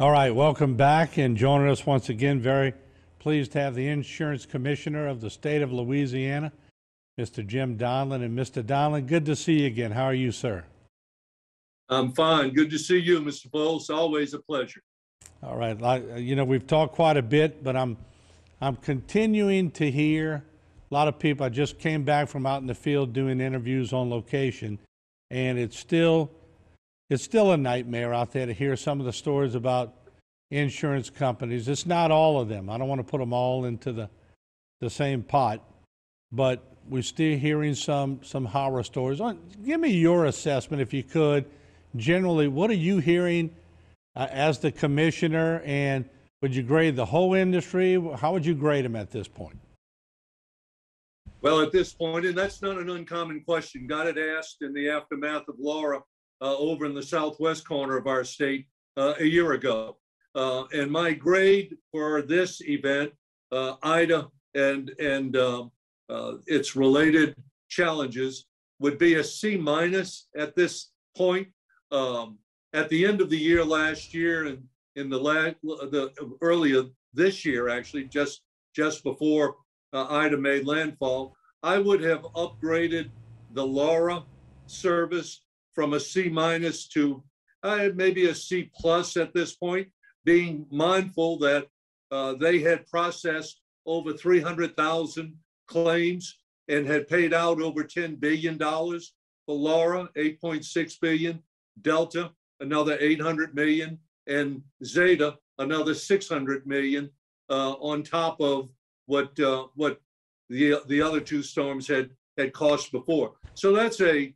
All right, welcome back and joining us once again. Very pleased to have the Insurance Commissioner of the state of Louisiana, Mr. Jim Donelon. And Mr. Donelon, good to see you again. How are you, sir? I'm fine. Good to see you, Mr. Folse. Always a pleasure. All right, like, you know we've talked quite a bit, but I'm I'm continuing to hear a lot of people. I just came back from out in the field doing interviews on location, and it's still it's still a nightmare out there to hear some of the stories about insurance companies. It's not all of them. I don't want to put them all into the the same pot, but we're still hearing some some horror stories. Give me your assessment, if you could. Generally, what are you hearing uh, as the commissioner, and would you grade the whole industry? How would you grade them at this point? Well, at this point, and that's not an uncommon question, got it asked in the aftermath of Laura uh, over in the southwest corner of our state uh, a year ago. Uh, and my grade for this event, uh, Ida and and um, uh, its related challenges, would be a C minus at this point. Um, at the end of the year last year, and in the la- the earlier this year, actually, just just before uh, Ida made landfall, I would have upgraded the Laura service from a C minus to uh, maybe a C plus at this point, being mindful that uh, they had processed over 300,000 claims and had paid out over $10 billion for Laura, 8.6 billion, Delta, another 800 million, and Zeta, another 600 million uh, on top of what uh, what the the other two storms had had cost before. So that's a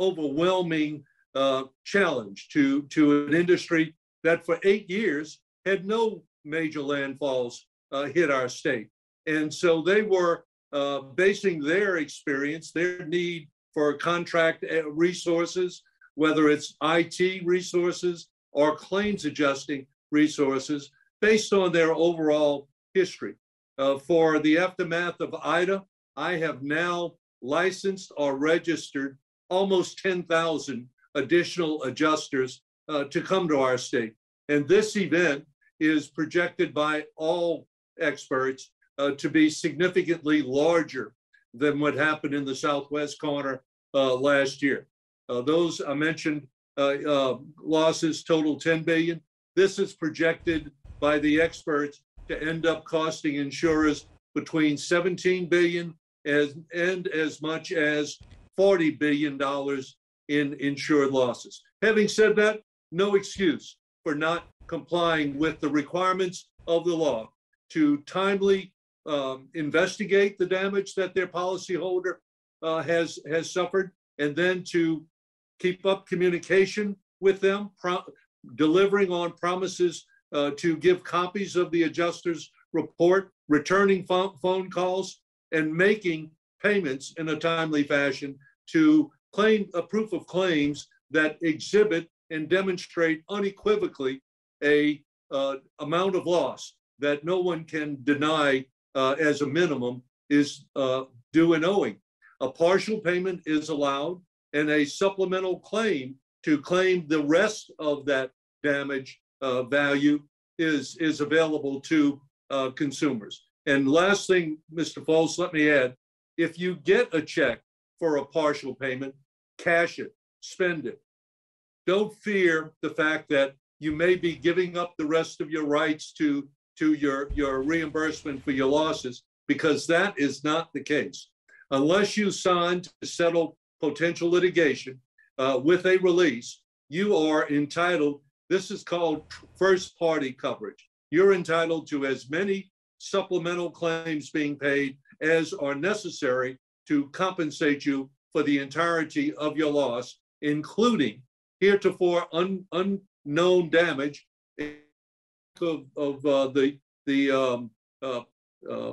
overwhelming uh, challenge to to an industry that for eight years had no major landfalls uh, hit our state, and so they were uh, basing their experience, their need for contract uh, resources, whether it's IT resources or claims adjusting resources, based on their overall history. Uh, for the aftermath of Ida, I have now licensed or registered almost 10,000 additional adjusters uh, to come to our state. And this event is projected by all experts uh, to be significantly larger than what happened in the southwest corner uh, last year. Uh, those I mentioned uh, uh, losses total 10 billion. This is projected by the experts to end up costing insurers between 17 billion and as much as 40 billion dollars in insured losses. Having said that, no excuse for not complying with the requirements of the law to timely um, investigate the damage that their policyholder uh, has has suffered, and then to keep up communication with them, pro- delivering on promises uh, to give copies of the adjuster's report, returning phone calls, and making payments in a timely fashion to claim a proof of claims that exhibit and demonstrate unequivocally a uh, amount of loss that no one can deny uh, as a minimum is uh, due and owing. A partial payment is allowed and a supplemental claim to claim the rest of that damage uh, value is, is available to uh, consumers. And last thing, Mr. Folse, let me add, if you get a check for a partial payment, cash it, spend it. Don't fear the fact that you may be giving up the rest of your rights to, to your, your reimbursement for your losses, because that is not the case. Unless you signed to settle potential litigation uh, with a release, you are entitled, this is called first party coverage. You're entitled to as many supplemental claims being paid as are necessary to compensate you for the entirety of your loss, including heretofore un, unknown damage of, of uh, the the um, uh, uh,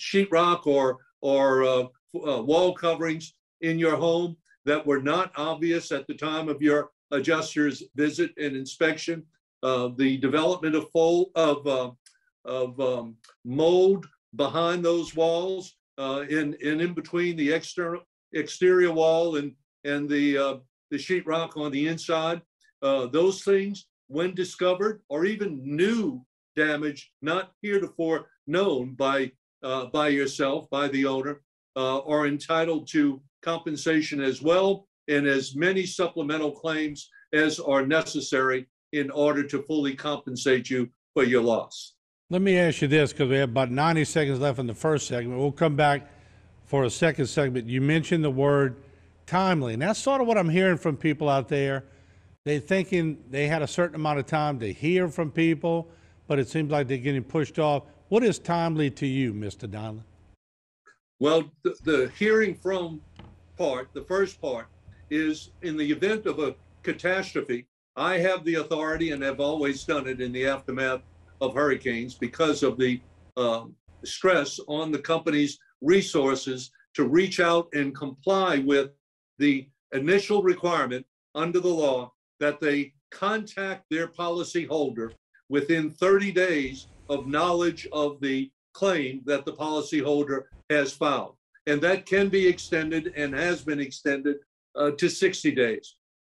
sheetrock or or uh, uh, wall coverings in your home that were not obvious at the time of your adjuster's visit and inspection. Uh, the development of full of of um, mold behind those walls, uh, in and in between the external exterior wall and and the uh, the sheetrock on the inside. Uh, those things when discovered, or even new damage not heretofore known by, uh, by yourself, by the owner, uh, are entitled to compensation as well, and as many supplemental claims as are necessary in order to fully compensate you for your loss. Let me ask you this, because we have about 90 seconds left in the first segment. We'll come back for a second segment. You mentioned the word timely, and that's sort of what I'm hearing from people out there. They're thinking they had a certain amount of time to hear from people, but it seems like they're getting pushed off. What is timely to you, Mr. Donelon? Well, the, the hearing from part, the first part, is in the event of a catastrophe, I have the authority and have always done it in the aftermath of hurricanes because of the um, stress on the company's resources to reach out and comply with the initial requirement under the law that they contact their policyholder within 30 days of knowledge of the claim that the policyholder has filed. And that can be extended and has been extended uh, to 60 days.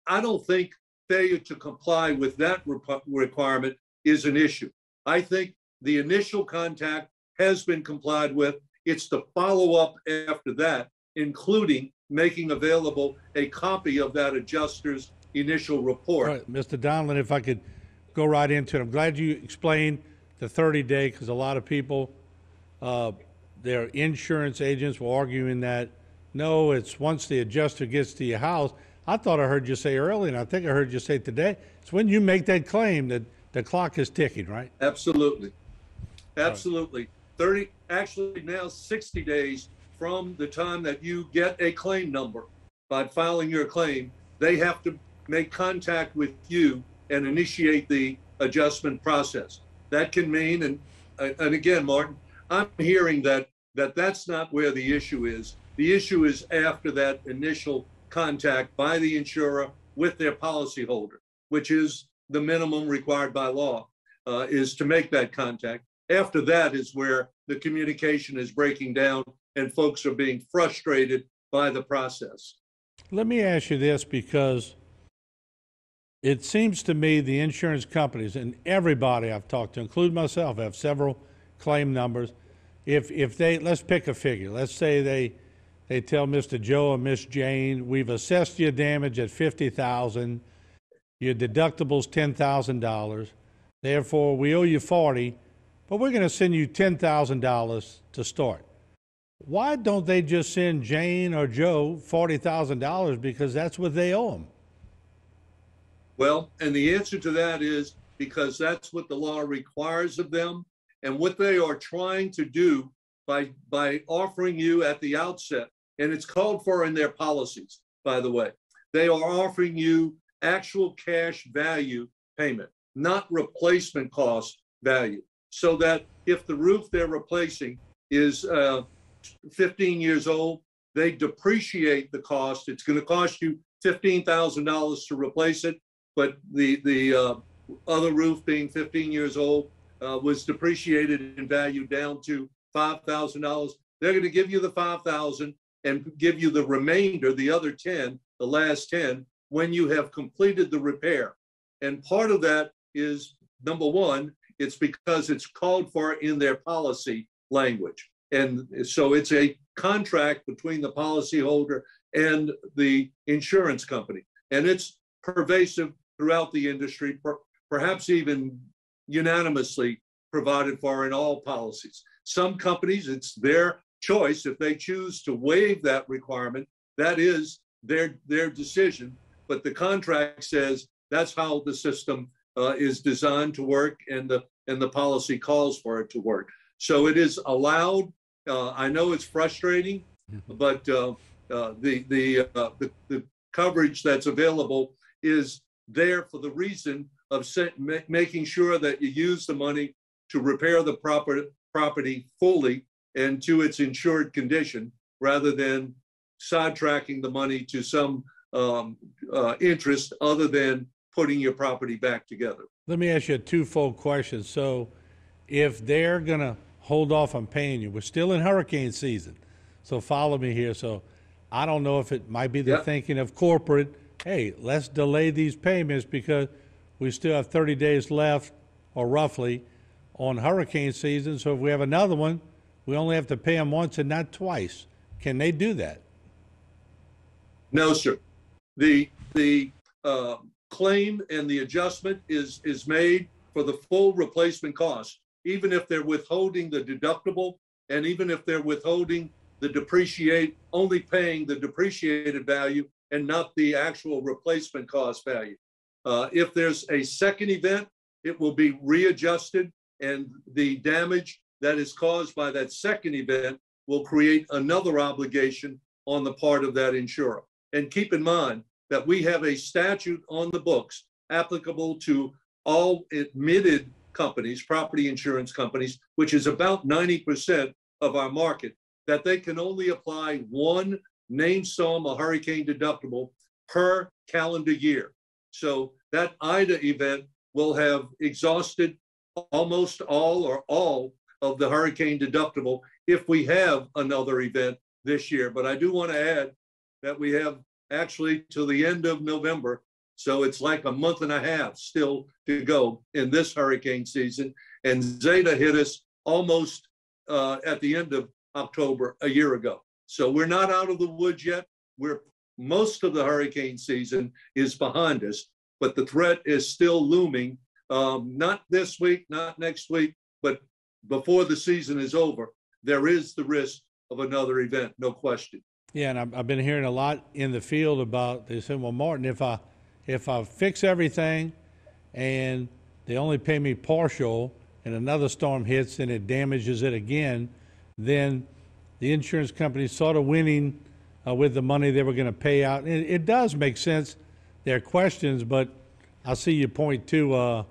I don't think failure to comply with that requ- requirement is an issue. I think the initial contact has been complied with. It's the follow up after that, including making available a copy of that adjuster's initial report. Right, Mr. Donelon, if I could go right into it, I'm glad you explained the 30 day because a lot of people, uh, their insurance agents were arguing that no, it's once the adjuster gets to your house. I thought I heard you say earlier, and I think I heard you say today, it's when you make that claim that the clock is ticking, right? Absolutely. Absolutely. 30, actually now 60 days from the time that you get a claim number by filing your claim, they have to make contact with you and initiate the adjustment process. That can mean, and, uh, and again, Martin, I'm hearing that, that that's not where the issue is. The issue is after that initial contact by the insurer with their policyholder, which is the minimum required by law, uh, is to make that contact. After that is where the communication is breaking down and folks are being frustrated by the process. Let me ask you this because it seems to me the insurance companies and everybody I've talked to, including myself, have several claim numbers. If if they let's pick a figure. Let's say they they tell Mr. Joe or Miss Jane, we've assessed your damage at fifty thousand. Your deductible's ten thousand dollars. Therefore, we owe you forty, but we're going to send you ten thousand dollars to start. Why don't they just send Jane or Joe forty thousand dollars because that's what they owe them? Well, and the answer to that is because that's what the law requires of them. And what they are trying to do by, by offering you at the outset, and it's called for in their policies, by the way, they are offering you actual cash value payment, not replacement cost value. So that if the roof they're replacing is uh, 15 years old, they depreciate the cost. It's going to cost you $15,000 to replace it but the the uh, other roof being 15 years old uh, was depreciated in value down to five thousand dollars. They're going to give you the five thousand and give you the remainder, the other 10, the last 10, when you have completed the repair. And part of that is number one, it's because it's called for in their policy language. And so it's a contract between the policyholder and the insurance company. And it's pervasive throughout the industry, per, perhaps even unanimously provided for in all policies. Some companies, it's their choice. If they choose to waive that requirement, that is their, their decision. But the contract says that's how the system uh, is designed to work and the, and the policy calls for it to work. So it is allowed. Uh, I know it's frustrating, but uh, uh the, the, uh, the, the coverage that's available is there for the reason of making sure that you use the money to repair the proper property fully and to its insured condition rather than sidetracking the money to some um, uh, interest other than putting your property back together. Let me ask you a twofold question. So, if they're going to hold off on paying you, we're still in hurricane season. So, follow me here. So, I don't know if it might be the Yep. thinking of corporate hey, let's delay these payments because we still have 30 days left, or roughly, on hurricane season. So if we have another one, we only have to pay them once and not twice. Can they do that? No, sir. The, the uh, claim and the adjustment is, is made for the full replacement cost, even if they're withholding the deductible and even if they're withholding the depreciate, only paying the depreciated value and not the actual replacement cost value. Uh, If there's a second event, it will be readjusted and the damage that is caused by that second event will create another obligation on the part of that insurer. And keep in mind that we have a statute on the books applicable to all admitted companies, property insurance companies, which is about 90% of our market, that they can only apply one named storm or hurricane deductible per calendar year. So that Ida event will have exhausted almost all or all of the hurricane deductible if we have another event this year. But I do want to add that we have actually till the end of November. So it's like a month and a half still to go in this hurricane season. And Zeta hit us almost uh, at the end of October a year ago. So we're not out of the woods yet. We're most of the hurricane season is behind us, but the threat is still looming. Um, not this week, not next week, but before the season is over, there is the risk of another event, no question. Yeah, and I've, been hearing a lot in the field about, they said, well, Martin, if I, if I fix everything and they only pay me partial and another storm hits and it damages it again, then the insurance company's sort of winning uh, with the money they were going to pay out. It, it does make sense. There are questions, but I see your point too. Uh,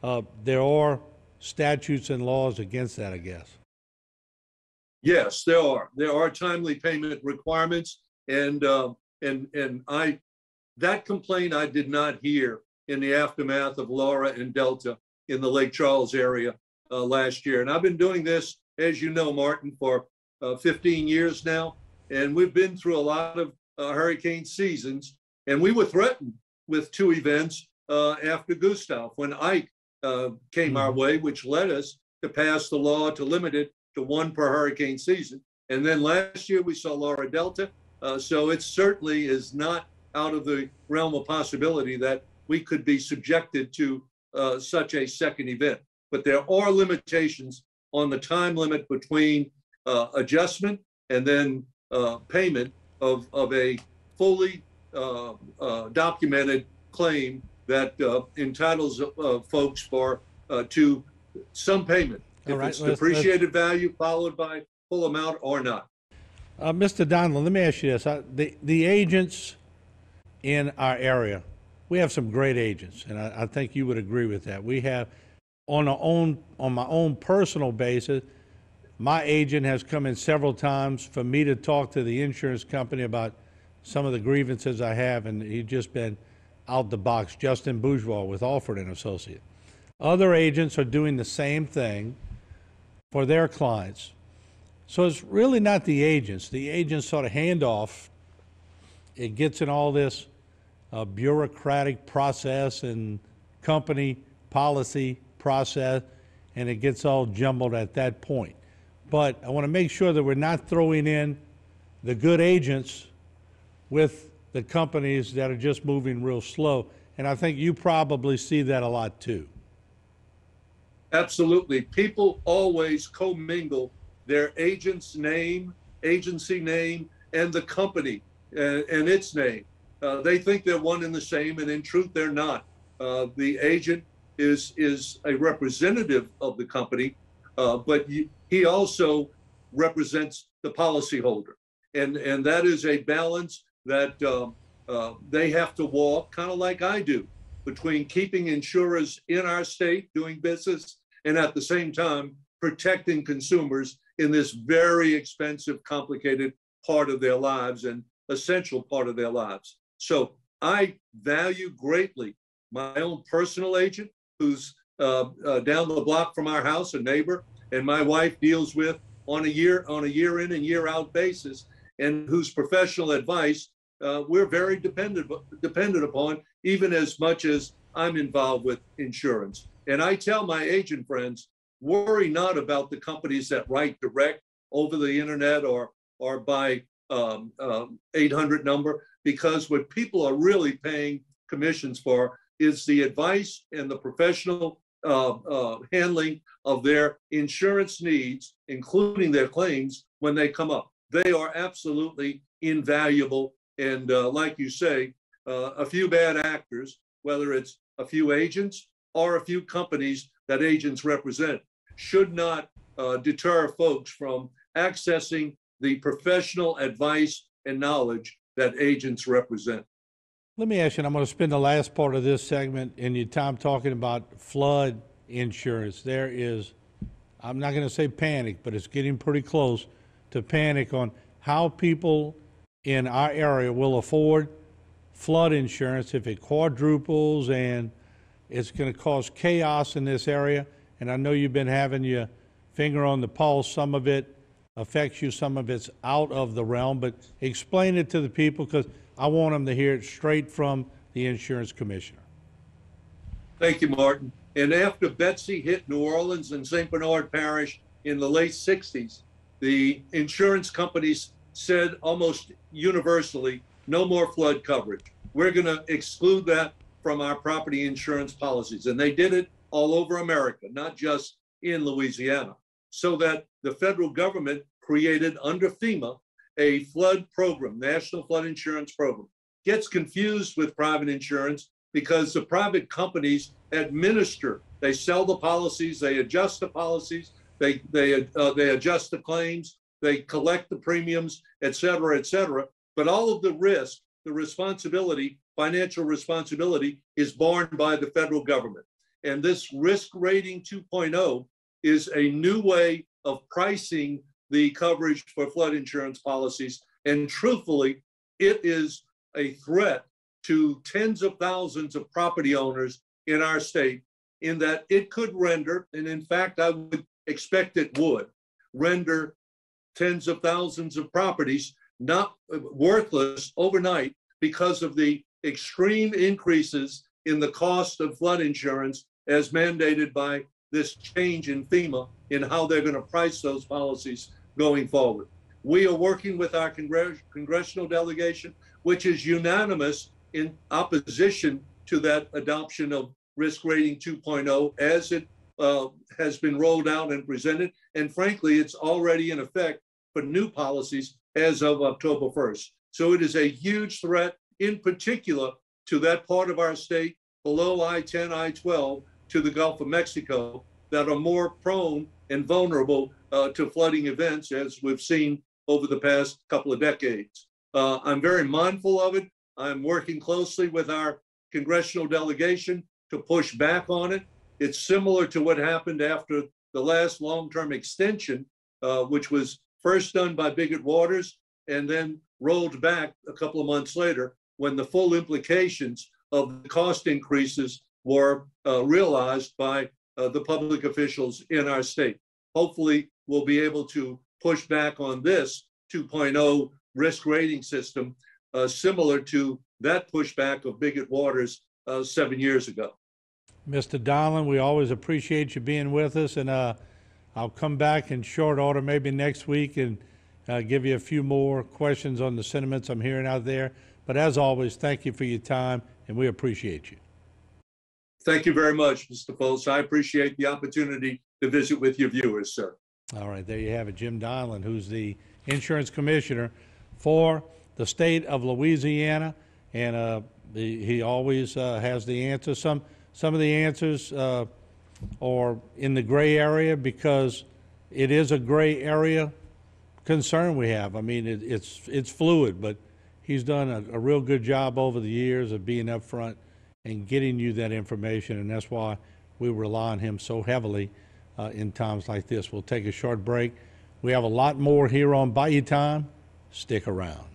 uh, there are statutes and laws against that, I guess. Yes, there are. There are timely payment requirements, and uh, and and I that complaint I did not hear in the aftermath of Laura and Delta in the Lake Charles area uh, last year. And I've been doing this, as you know, Martin, for uh, 15 years now, and we've been through a lot of uh, hurricane seasons. And we were threatened with two events uh, after Gustav when Ike uh, came our way, which led us to pass the law to limit it to one per hurricane season. And then last year we saw Laura Delta. Uh, so it certainly is not out of the realm of possibility that we could be subjected to uh, such a second event. But there are limitations on the time limit between uh, adjustment and then uh, payment of, of a fully uh, uh, documented claim that entitles folks for to some payment. All If right, it's let's- let's- depreciated value followed by full amount or not. Uh, Mr. Donelon, let me ask you this. Uh, the, the agents in our area, we have some great agents, and I, I think you would agree with that. We have, on our own, on my own personal basis, my agent has come in several times for me to talk to the insurance company about some of the grievances I have, and he's just been out the box. Justin Bourgeois with Alford and Associate. Other agents are doing the same thing for their clients. So it's really not the agents. The agents sort of hand off. It gets in all this uh, bureaucratic process and company policy process, and it gets all jumbled at that point. But I want to make sure that we're not throwing in the good agents with the companies that are just moving real slow. And I think you probably see that a lot too. Absolutely. People always commingle their agent's name, agency name, and the company uh, and its name. Uh, they think they're one and the same, and in truth, they're not. Uh, the agent is is a representative of the company, uh, but he also represents the policyholder, and and that is a balance that um, uh, they have to walk, kind of like I do, between keeping insurers in our state doing business and at the same time protecting consumers in this very expensive, complicated part of their lives and essential part of their lives. So I value greatly my own personal agent, who's uh, uh, down the block from our house, a neighbor, and my wife deals with on a year on a year in and year out basis, and whose professional advice uh, we're very dependent dependent upon, even as much as I'm involved with insurance. And I tell my agent friends, worry not about the companies that write direct over the internet or, or by um, um, 800 number, because what people are really paying commissions for is the advice and the professional uh, uh, handling of their insurance needs, including their claims when they come up. They are absolutely invaluable. And uh, like you say, uh, a few bad actors, whether it's a few agents or a few companies that agents represent, should not uh, deter folks from accessing the professional advice and knowledge that agents represent. Let me ask you, and I'm going to spend the last part of this segment in your time talking about flood insurance. There is, I'm not going to say panic, but it's getting pretty close to panic on how people in our area will afford flood insurance if it quadruples and it's going to cause chaos in this area. And I know you've been having your finger on the pulse. Some of it affects you, some of it's out of the realm, but explain it to the people because I want them to hear it straight from the insurance commissioner. Thank you, Martin. And after Betsy hit New Orleans and St. Bernard Parish in the late 60s, the insurance companies said almost universally, no more flood coverage. We're going to exclude that from our property insurance policies. And they did it all over America, not just in Louisiana, so that the federal government created under FEMA a flood program, National Flood Insurance Program. Gets confused with private insurance because the private companies administer, they sell the policies, they adjust the policies, they, they, uh, they adjust the claims, they collect the premiums, et cetera, et cetera. But all of the risk, the responsibility, financial responsibility is borne by the federal government. And this risk rating 2.0 is a new way of pricing the coverage for flood insurance policies. And truthfully, it is a threat to tens of thousands of property owners in our state in that it could render, and in fact, I would expect it would, render tens of thousands of properties not uh, worthless overnight because of the extreme increases in the cost of flood insurance as mandated by this change in FEMA in how they're going to price those policies going forward. We are working with our congress- congressional delegation, which is unanimous in opposition to that adoption of risk rating 2.0 as it uh, has been rolled out and presented. And frankly, it's already in effect for new policies as of October 1st. So it is a huge threat, in particular to that part of our state below I 10, I 12 to the Gulf of Mexico that are more prone and vulnerable uh, to flooding events, as we've seen over the past couple of decades. Uh, I'm very mindful of it. I'm working closely with our congressional delegation to push back on it. It's similar to what happened after the last long term extension, uh, which was first done by Biggert-Waters and then rolled back a couple of months later when the full implications of the cost increases were uh, realized by uh, the public officials in our state. Hopefully, we'll be able to push back on this 2.0 risk rating system, uh, similar to that pushback of Biggert-Waters uh, seven years ago. Mr. Donelon, we always appreciate you being with us, and uh, I'll come back in short order maybe next week and uh, give you a few more questions on the sentiments I'm hearing out there. But as always, thank you for your time, and we appreciate you. Thank you very much, Mr. Folse. I appreciate the opportunity to visit with your viewers, sir. All right, there you have it. Jim Donelon, who's the insurance commissioner for the state of Louisiana, and uh, the, he always uh, has the answers. Some some of the answers uh, are in the gray area because it is a gray area concern we have. I mean, it, it's it's fluid, but he's done a, a real good job over the years of being upfront and getting you that information, and that's why we rely on him so heavily uh, in times like this. We'll take a short break. We have a lot more here on Bayou Time. Stick around.